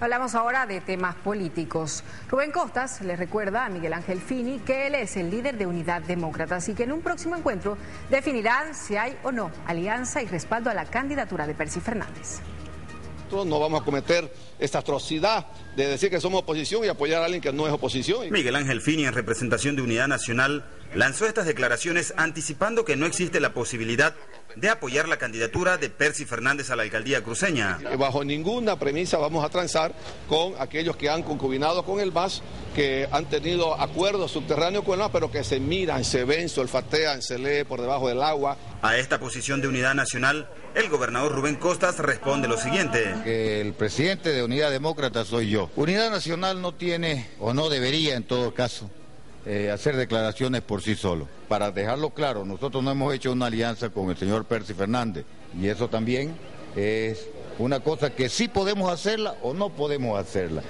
Hablamos ahora de temas políticos. Rubén Costas le recuerda a Miguel Ángel Fini que él es el líder de Unidad Demócrata, así que en un próximo encuentro definirán si hay o no alianza y respaldo a la candidatura de Percy Fernández. No vamos a cometer esta atrocidad de decir que somos oposición y apoyar a alguien que no es oposición. Miguel Ángel Fini, en representación de Unidad Nacional, lanzó estas declaraciones anticipando que no existe la posibilidad de apoyar la candidatura de Percy Fernández a la alcaldía cruceña. Bajo ninguna premisa vamos a transar con aquellos que han concubinado con el MAS, que han tenido acuerdos subterráneos con el MAS, pero que se miran, se ven, se olfatean, se lee por debajo del agua. A esta posición de unidad nacional, el gobernador Rubén Costas responde lo siguiente. El presidente de Unidad Demócrata soy yo. Unidad Nacional no tiene, o no debería en todo caso, eh, hacer declaraciones por sí solo. Para dejarlo claro, nosotros no hemos hecho una alianza con el señor Percy Fernández y eso también es una cosa que sí podemos hacerla o no podemos hacerla.